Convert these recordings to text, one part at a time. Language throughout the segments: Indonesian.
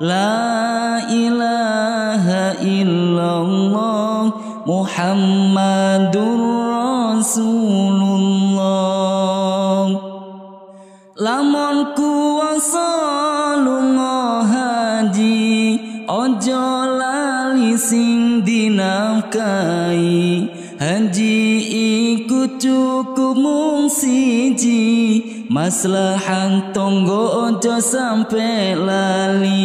La ilaha illallah Muhammadur Rasulullah. Lamun kuasa lunga haji Ojo lali sing dinafkai Haji iku cukup mung siji Maslahan tonggo ojo sampe lali.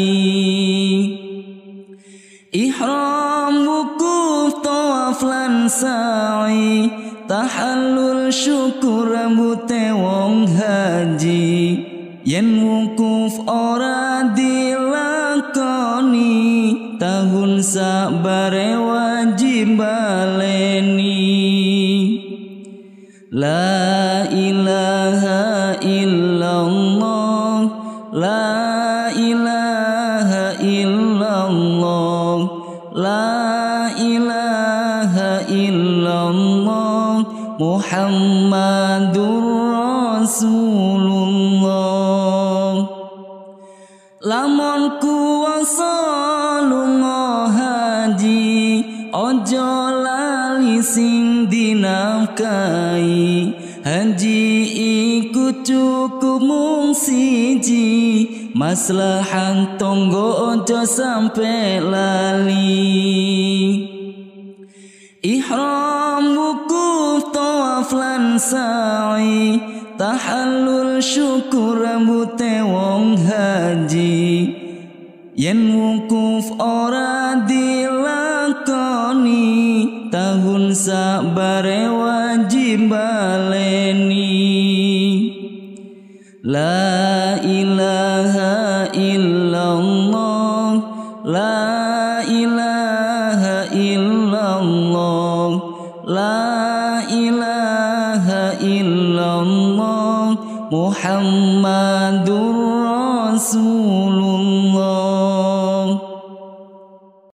Ihram wukuf tawaf lan sa'i. Tahallul syukur rambute wong haji. Yen wukuf ora dilakoni Tahun sabare wajib baleni La ilaha illallah. La ilaha illallah. La ilaha illallah. Muhammadur Rasulullah. Lamun kuasa lunga haji Ojo lali sing dinafkai Haji iku cukup mung siji. Maslahan tonggo ojo sampe lali. Ihram wukuf tawaf lan sa'i. Tahallul syukur rambute wong haji Yen wukuf ora dilakoni Tahun sabare wajib baleni. La ilaha illallah La ilaha illallah La ilaha illallah Muhammadur Rasul